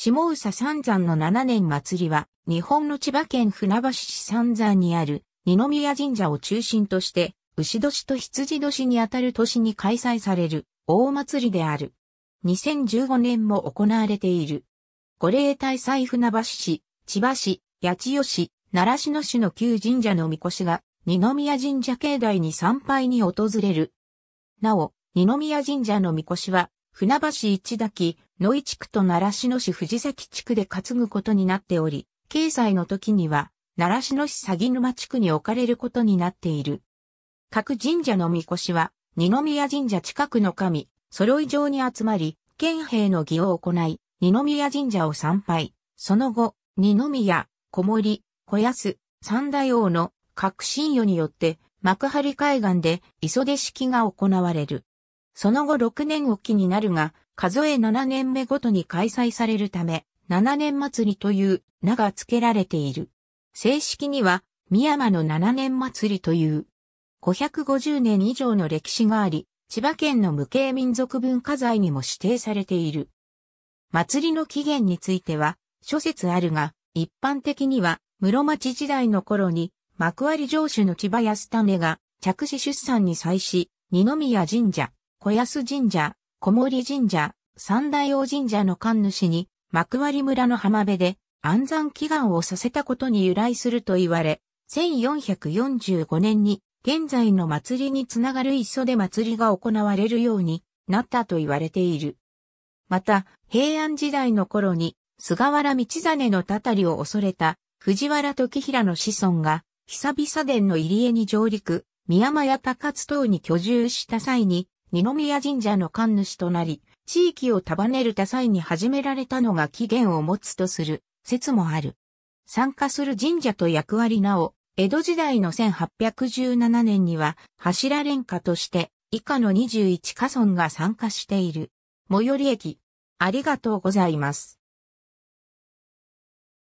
下宇佐三山の七年祭りは、日本の千葉県船橋市三山にある二宮神社を中心として、牛年と羊年にあたる年に開催される大祭りである。2015年も行われている。御霊大祭船橋市、千葉市、八千代市、習志野市の旧神社のみこしが、二宮神社境内に参拝に訪れる。なお、二宮神社のみこしは、船橋一滝、野井地区と習志野市藤崎地区で担ぐことになっており、経済の時には、習志野市鷺沼地区に置かれることになっている。各神社のみこしは、二宮神社近くの神、揃い場に集まり、県兵の儀を行い、二宮神社を参拝。その後、二宮、小森、小安、三大王の各神与によって、幕張海岸で磯出式が行われる。その後6年おきになるが、数え7年目ごとに開催されるため、7年祭りという名が付けられている。正式には、宮山の7年祭りという。550年以上の歴史があり、千葉県の無形民族文化財にも指定されている。祭りの起源については、諸説あるが、一般的には、室町時代の頃に、幕張城主の千葉安種が、着手出産に際し、二宮神社、小安神社、小森神社、三大王神社の神主に、幕張村の浜辺で安産祈願をさせたことに由来すると言われ、1445年に現在の祭りにつながる磯で祭りが行われるようになったと言われている。また、平安時代の頃に菅原道真のたたりを恐れた藤原時平の子孫が久々殿の入り江に上陸、宮山や高津等に居住した際に二宮神社の神主となり、地域を束ねるた際に始められたのが起源を持つとする説もある。参加する神社と役割なお、江戸時代の1817年には柱連歌として以下の21家村が参加している。最寄り駅。ありがとうございます。